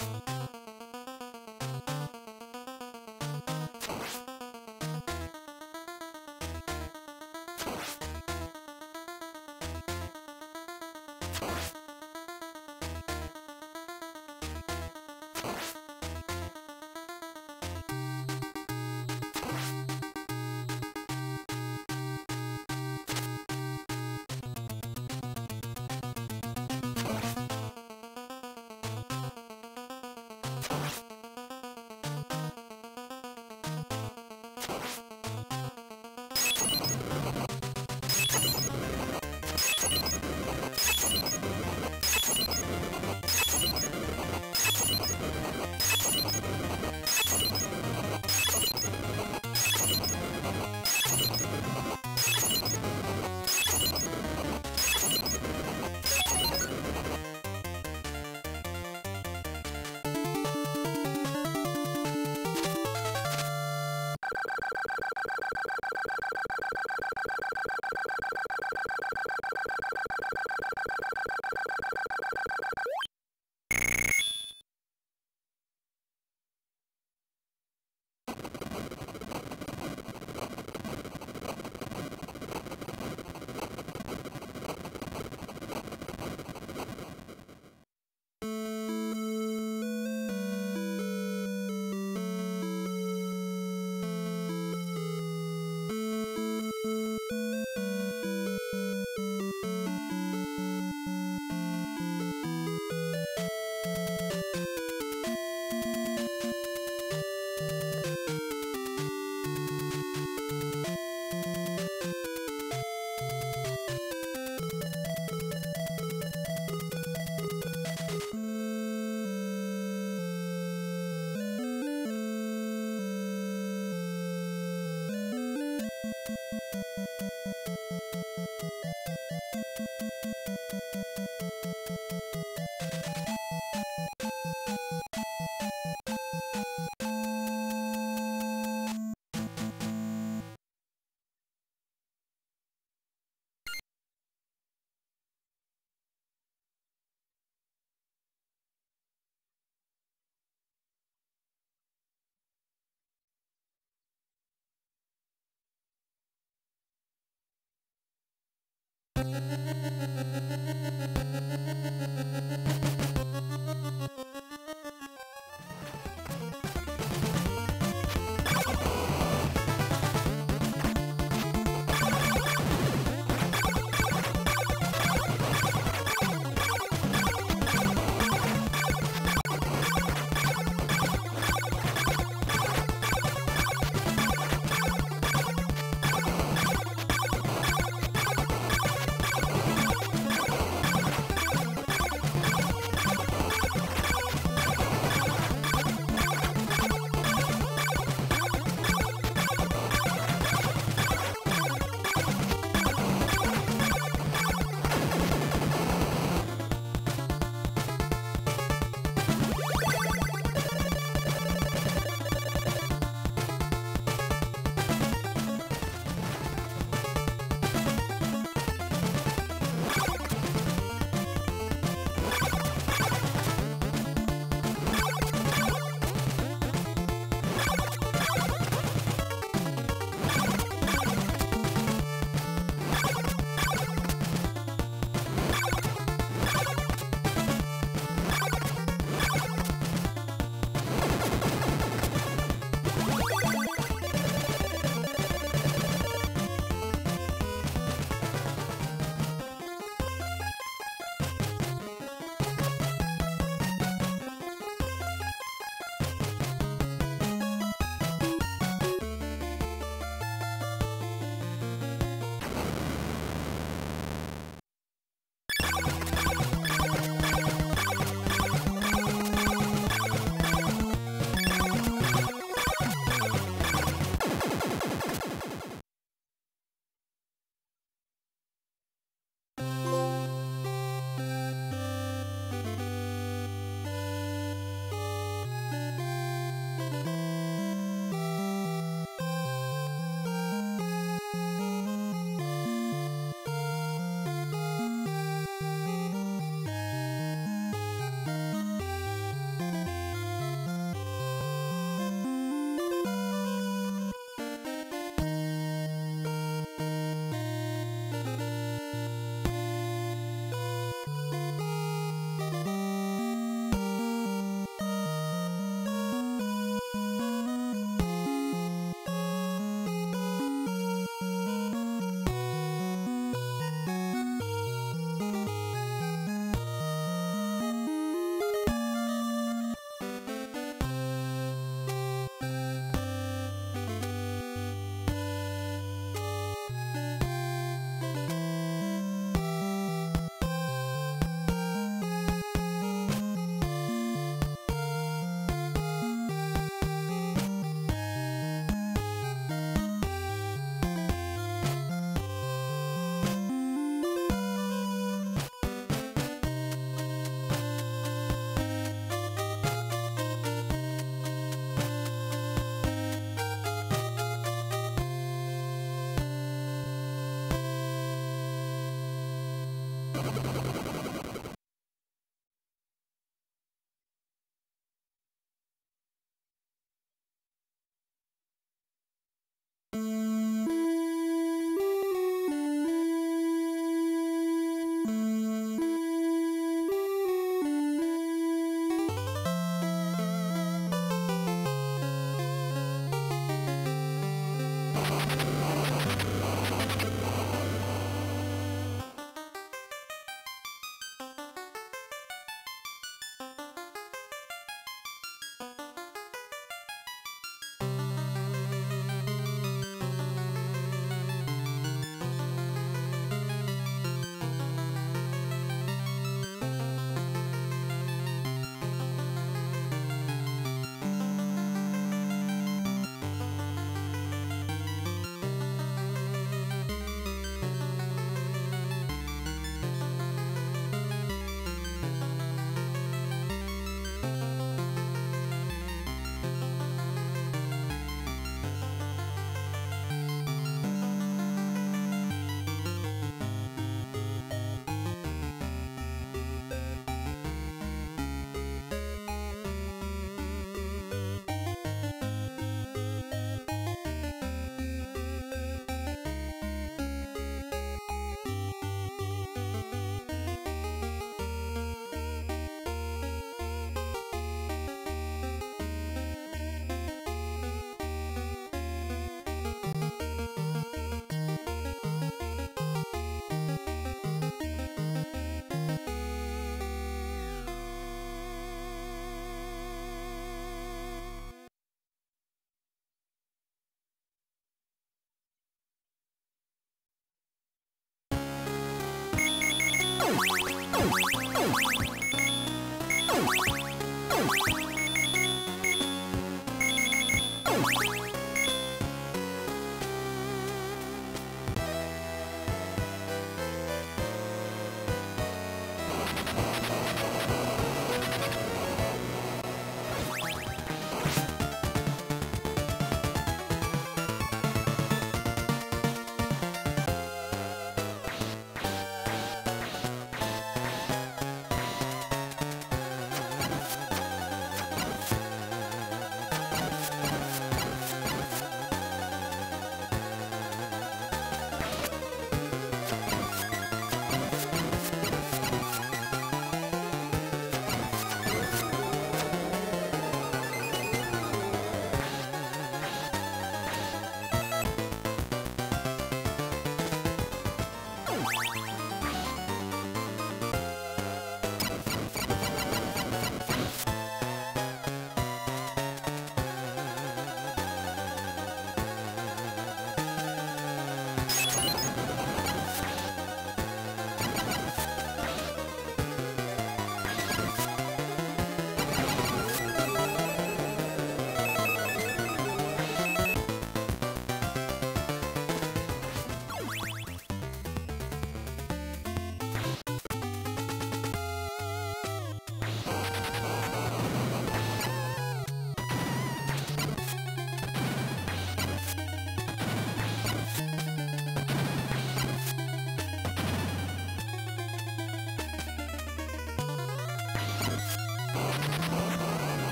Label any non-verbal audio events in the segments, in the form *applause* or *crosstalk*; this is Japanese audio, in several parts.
you.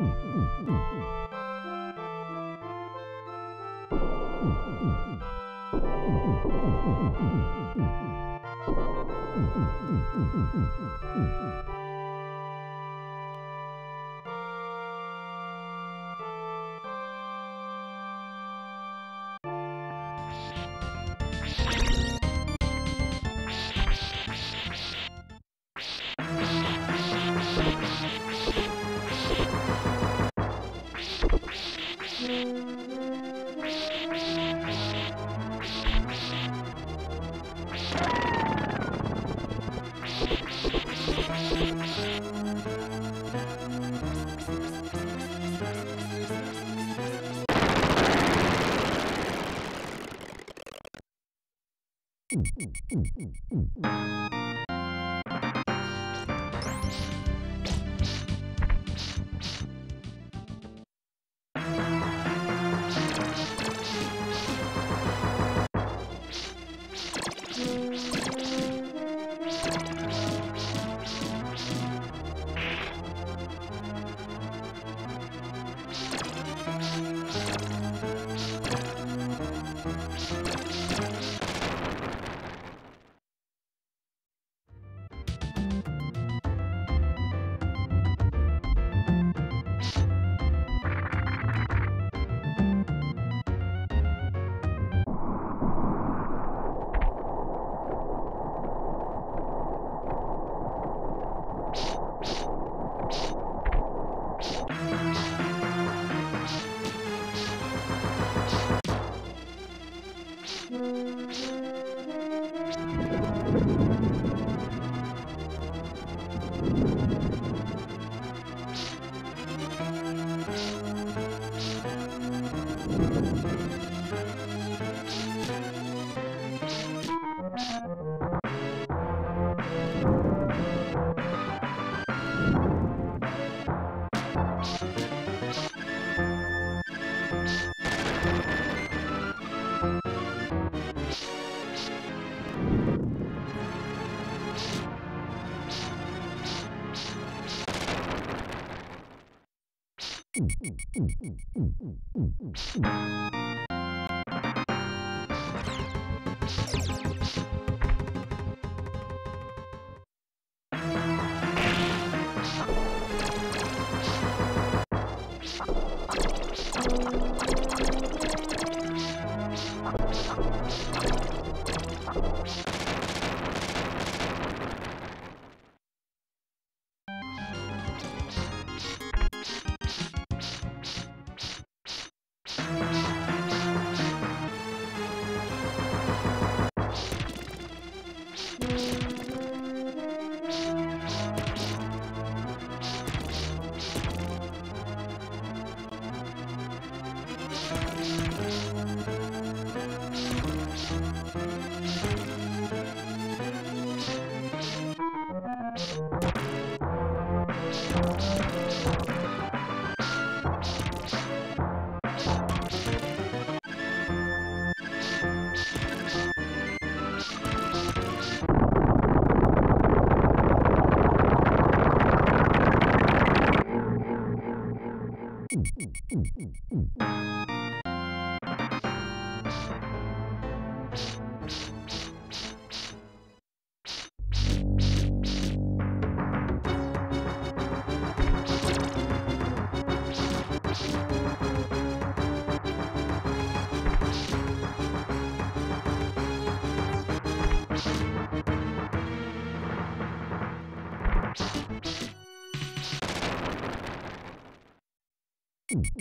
Mm-hmm.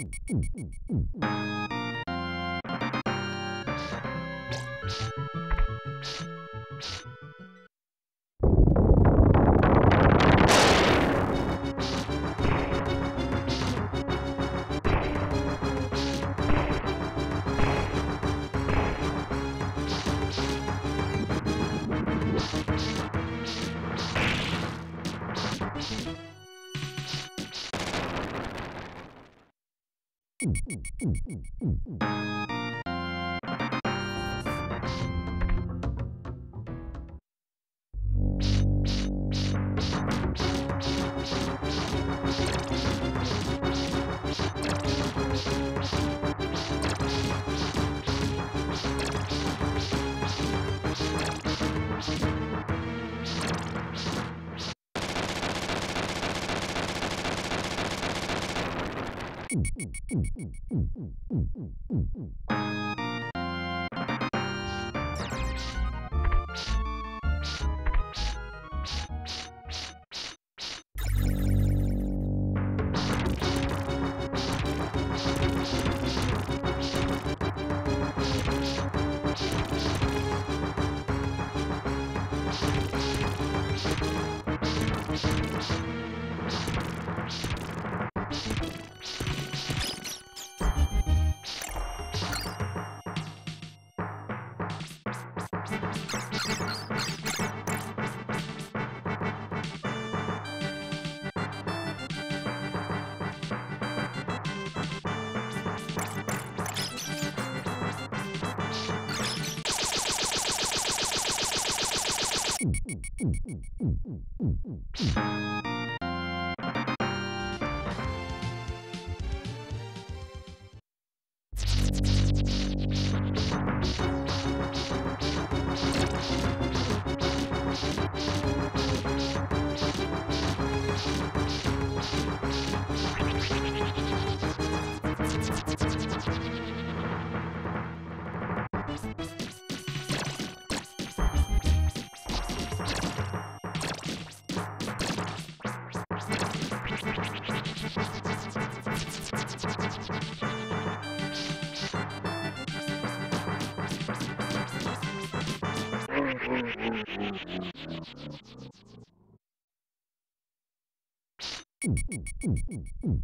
Mm-hmm. 嗯嗯嗯嗯うん。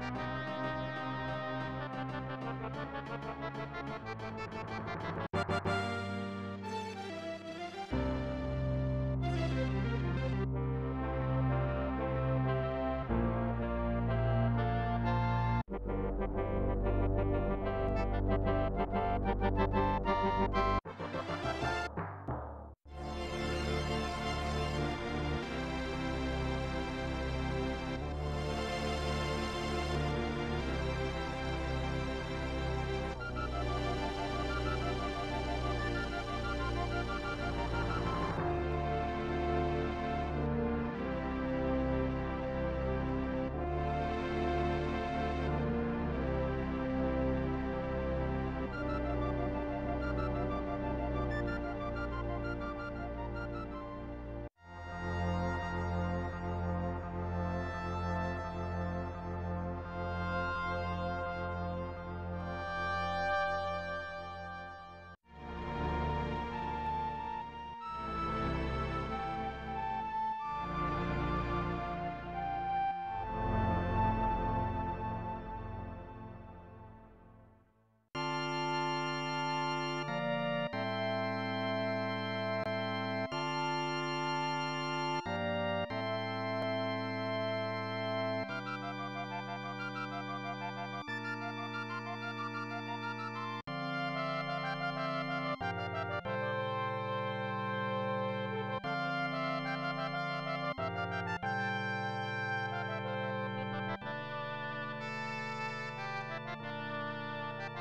Thank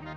Thank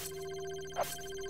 Thank you.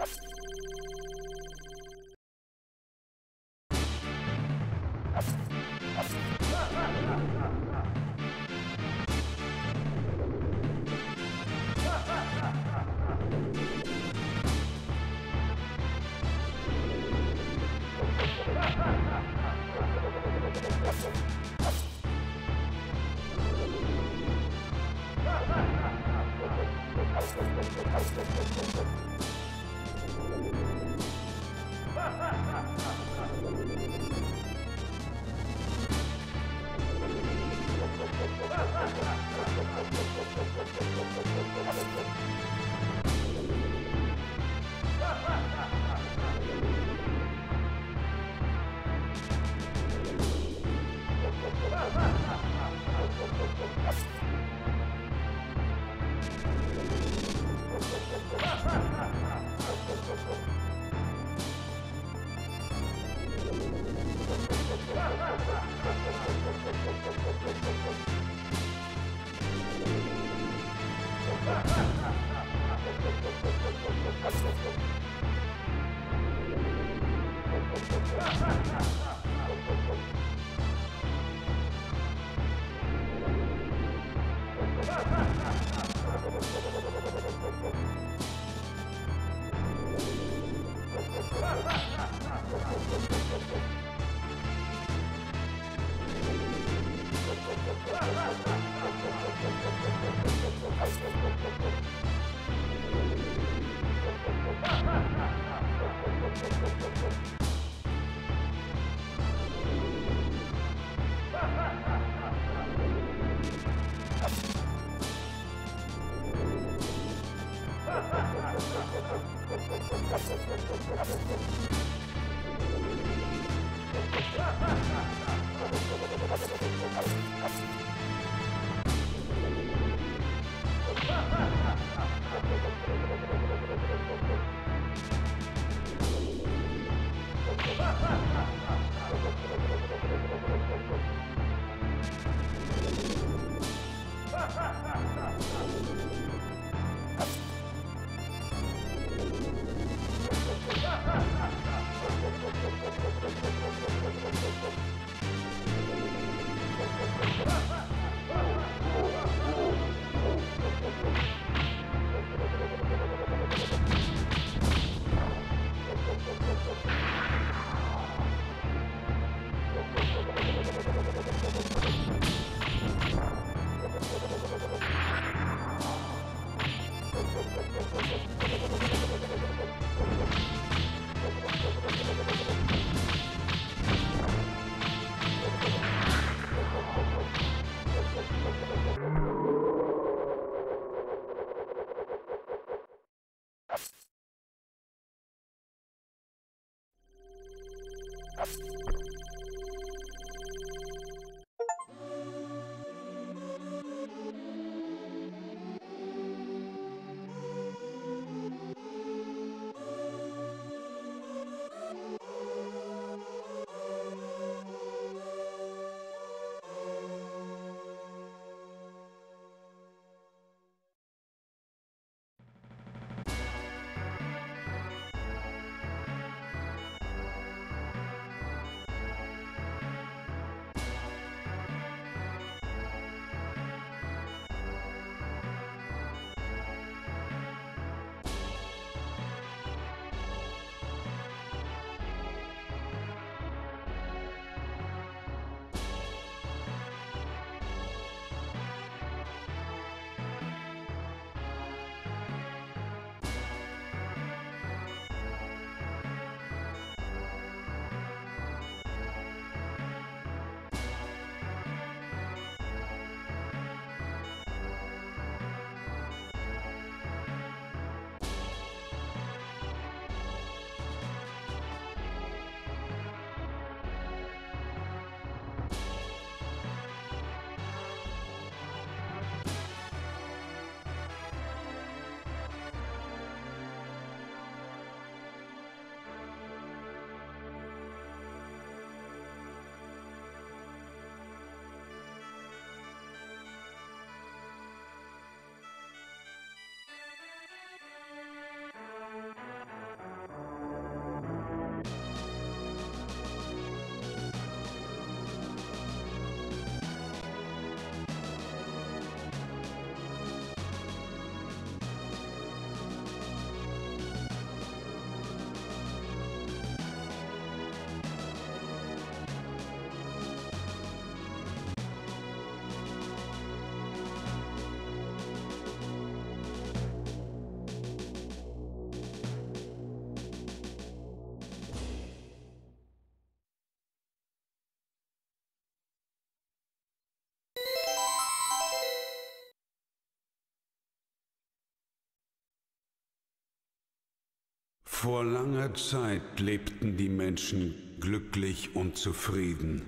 you Vor langer Zeit lebten die Menschen glücklich und zufrieden.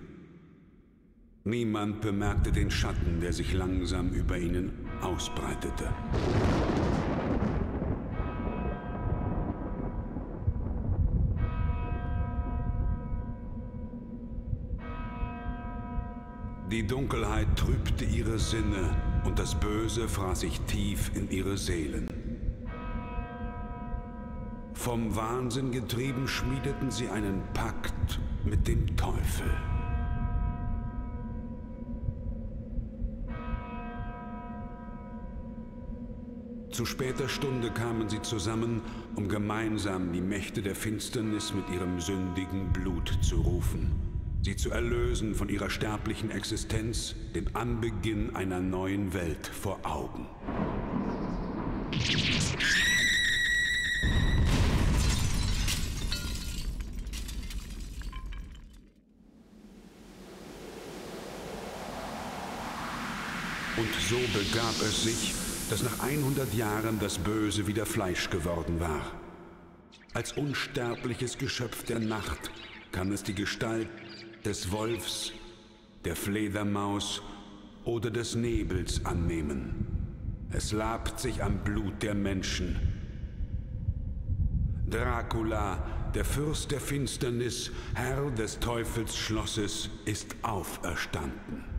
Niemand bemerkte den Schatten, der sich langsam über ihnen ausbreitete. Die Dunkelheit trübte ihre Sinne und das Böse fraß sich tief in ihre Seelen. Vom Wahnsinn getrieben schmiedeten sie einen Pakt mit dem Teufel. Zu später Stunde kamen sie zusammen, um gemeinsam die Mächte der Finsternis mit ihrem sündigen Blut zu rufen, sie zu erlösen von ihrer sterblichen Existenz, dem Anbeginn einer neuen Welt vor Augen. So begab es sich, dass nach 100 Jahren das Böse wieder Fleisch geworden war. Als unsterbliches Geschöpf der Nacht kann es die Gestalt des Wolfs, der Fledermaus oder des Nebels annehmen. Es labt sich am Blut der Menschen. Dracula, der Fürst der Finsternis, Herr des Teufelsschlosses, ist auferstanden.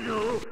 will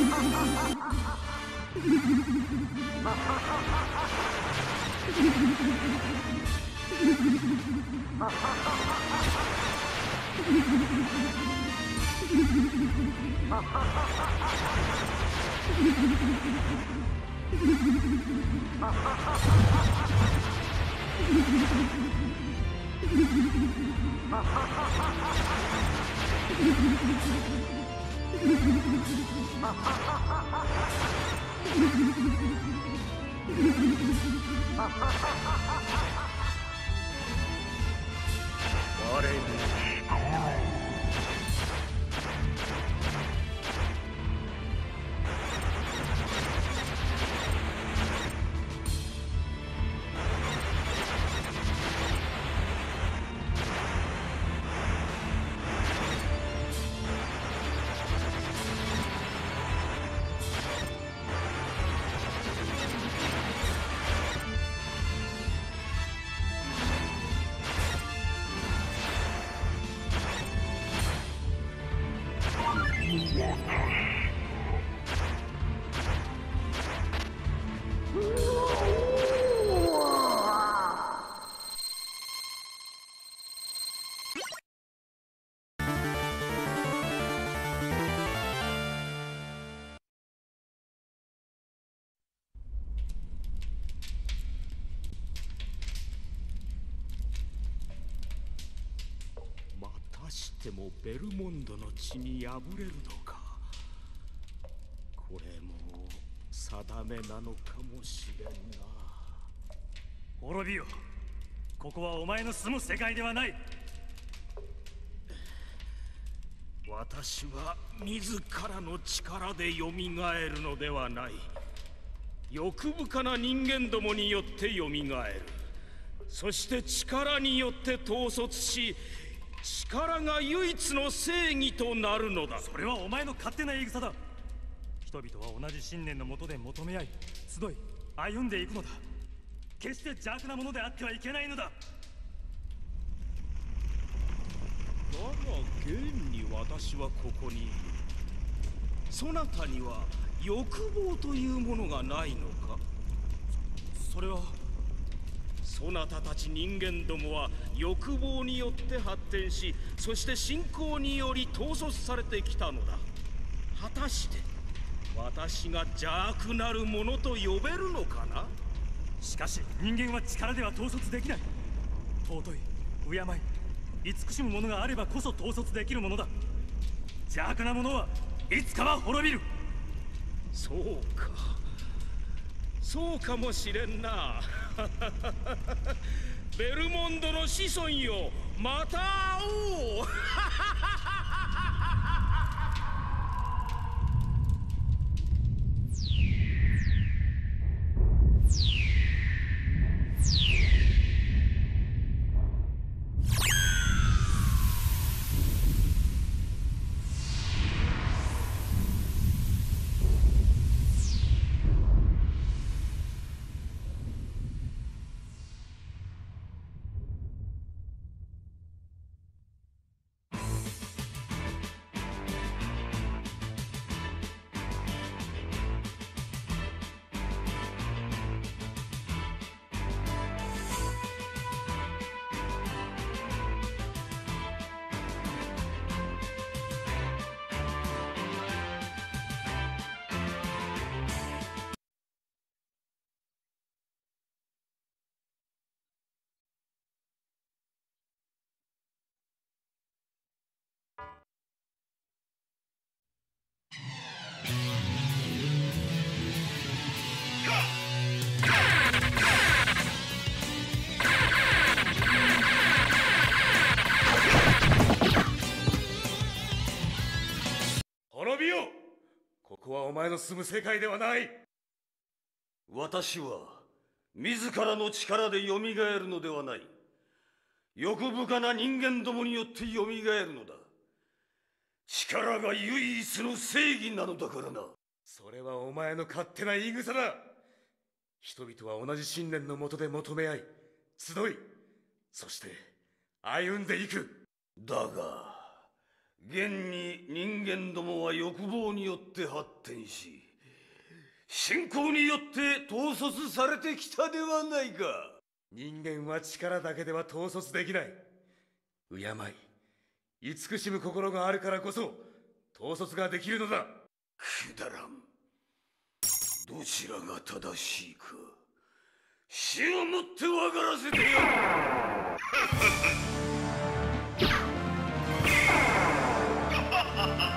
Ha ha ha ha! 誰にもベルモンドの血に敗れるのか。これも定めなのかもしれんな。滅びよ。ここはお前の住む世界ではない。私は自らの力でよみがえるのではない。欲深な人間どもによってよみがえる。そして力によって統率し力が唯一の正義となるのだ。それはお前の勝手な言い草だ。人々は同じ信念のもとで求め合い集い歩んでいくのだ。決して邪悪なものであってはいけないのだ。だが現に私はここにいる。そなたには欲望というものがないのか？それはそなたたち人間どもは欲望によって発展しそして信仰により統率されてきたのだ。果たして私が邪悪なるものと呼べるのかな？しかし人間は力では統率できない。尊い敬い慈しむものがあればこそ統率できるものだ。邪悪なものはいつかは滅びる。そうかそうかもしれんな。*laughs* ベルモンドの子孫よ。また会おう。*laughs* の住む世界ではない。私は自らの力でよみがえるのではない。欲深な人間どもによってよみがえるのだ。力が唯一の正義なのだからな。それはお前の勝手な言い草だ。人々は同じ信念のもとで求め合い集いそして歩んでいく。だが現に人間どもは欲望によって発展し信仰によって統率されてきたではないか。人間は力だけでは統率できない。敬い慈しむ心があるからこそ統率ができるのだ。くだらん。どちらが正しいか死をもって分からせてやる *laughs* ha ha ha